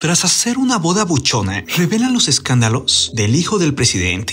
Tras hacer una boda buchona, revelan los escándalos del hijo del presidente.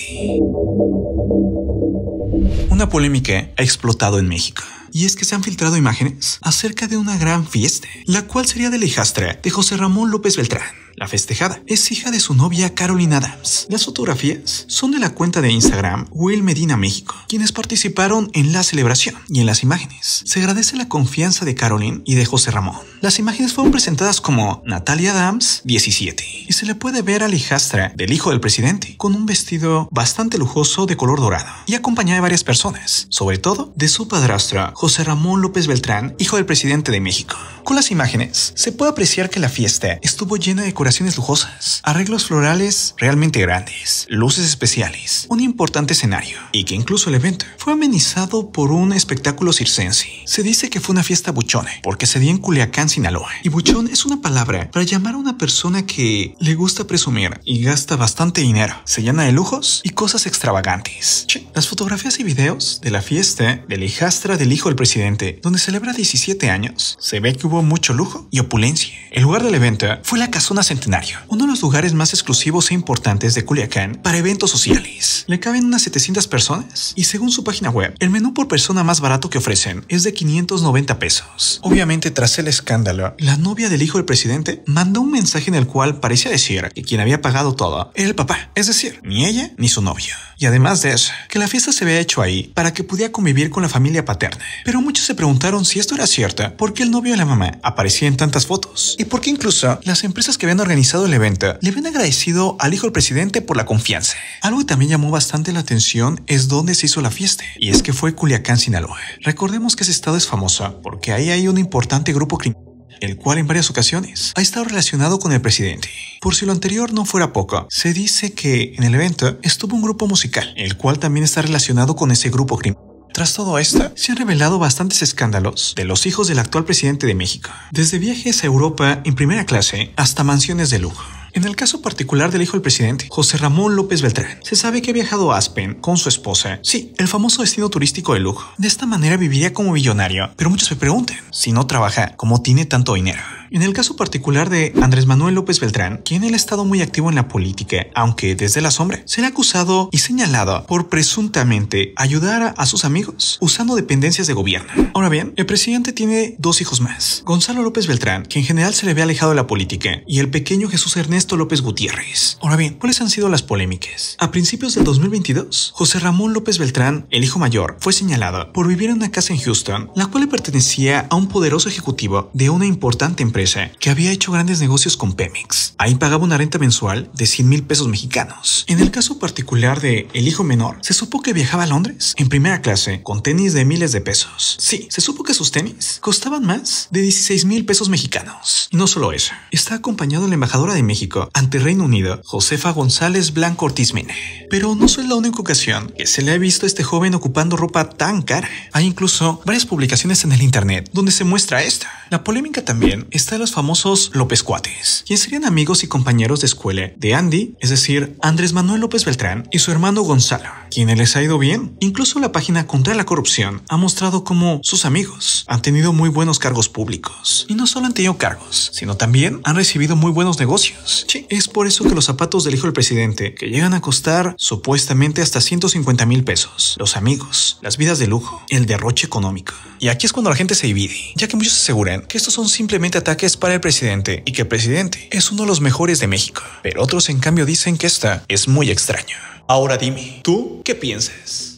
Una polémica ha explotado en México. Y es que se han filtrado imágenes acerca de una gran fiesta, la cual sería de la hijastra de José Ramón López Beltrán festejada es hija de su novia Carolina Adams. Las fotografías son de la cuenta de Instagram Will Medina México, quienes participaron en la celebración y en las imágenes. Se agradece la confianza de Caroline y de José Ramón. Las imágenes fueron presentadas como Natalia Adams 17 y se le puede ver a la hijastra del hijo del presidente con un vestido bastante lujoso de color dorado y acompañada de varias personas, sobre todo de su padrastro José Ramón López Beltrán, hijo del presidente de México. Con las imágenes se puede apreciar que la fiesta estuvo llena de decoraciones lujosas, arreglos florales realmente grandes, luces especiales, un importante escenario y que incluso el evento fue amenizado por un espectáculo circense. Se dice que fue una fiesta buchona porque se dio en Culiacán, Sinaloa. Y buchón es una palabra para llamar a una persona que le gusta presumir y gasta bastante dinero, se llena de lujos y cosas extravagantes. Las fotografías y videos de la fiesta de la hijastra del hijo del presidente, donde celebra 17 años, se ve que hubo mucho lujo y opulencia. El lugar del evento fue la Casona Centenario, uno de los lugares más exclusivos e importantes de Culiacán para eventos sociales. Le caben unas 700 personas y según su página web, el menú por persona más barato que ofrecen es de 590 pesos. Obviamente, tras el escándalo, la novia del hijo del presidente mandó un mensaje en el cual parecía decir que quien había pagado todo era el papá, es decir, ni ella ni su novio. Y además de eso, que la fiesta se había hecho ahí para que pudiera convivir con la familia paterna. Pero muchos se preguntaron si esto era cierto, porque el novio de la mamá aparecía en tantas fotos y porque incluso las empresas que habían organizado el evento le habían agradecido al hijo del presidente por la confianza. Algo que también llamó bastante la atención es dónde se hizo la fiesta, y es que fue Culiacán, Sinaloa. Recordemos que ese estado es famoso porque ahí hay un importante grupo criminal el cual en varias ocasiones ha estado relacionado con el presidente. Por si lo anterior no fuera poco, se dice que en el evento estuvo un grupo musical, el cual también está relacionado con ese grupo criminal. Tras todo esto, se han revelado bastantes escándalos de los hijos del actual presidente de México, desde viajes a Europa en primera clase hasta mansiones de lujo. En el caso particular del hijo del presidente, José Ramón López Beltrán, se sabe que ha viajado a Aspen con su esposa. Sí, el famoso destino turístico de lujo. De esta manera viviría como millonario, pero muchos se preguntan, si no trabaja, ¿cómo tiene tanto dinero? En el caso particular de Andrés Manuel López Beltrán, quien él ha estado muy activo en la política, aunque desde la sombra, será acusado y señalado por presuntamente ayudar a sus amigos usando dependencias de gobierno. Ahora bien, el presidente tiene dos hijos más. Gonzalo López Beltrán, que en general se le ve alejado de la política, y el pequeño Jesús Ernesto López Gutiérrez. Ahora bien, ¿cuáles han sido las polémicas? A principios del 2022, José Ramón López Beltrán, el hijo mayor, fue señalado por vivir en una casa en Houston, la cual le pertenecía a un poderoso ejecutivo de una importante empresa que había hecho grandes negocios con Pemex. Ahí pagaba una renta mensual de 100 mil pesos mexicanos. En el caso particular de el hijo menor, se supo que viajaba a Londres en primera clase con tenis de miles de pesos. Sí, se supo que sus tenis costaban más de 16 mil pesos mexicanos. Y no solo eso, está acompañado la embajadora de México ante Reino Unido, Josefa González Blanco Ortiz Mene. Pero no es la única ocasión que se le ha visto a este joven ocupando ropa tan cara. Hay incluso varias publicaciones en el internet donde se muestra esto. La polémica también es está los famosos López Cuates, quienes serían amigos y compañeros de escuela de Andy, es decir, Andrés Manuel López Beltrán, y su hermano Gonzalo, quienes les ha ido bien. Incluso la página contra la corrupción ha mostrado cómo sus amigos han tenido muy buenos cargos públicos. Y no solo han tenido cargos, sino también han recibido muy buenos negocios. Sí, es por eso que los zapatos del hijo del presidente, que llegan a costar supuestamente hasta 150 mil pesos, los amigos, las vidas de lujo, el derroche económico. Y aquí es cuando la gente se divide, ya que muchos aseguran que estos son simplemente ataques es para el presidente y que el presidente es uno de los mejores de México. Pero otros en cambio dicen que esta es muy extraño. Ahora dime, ¿tú qué piensas?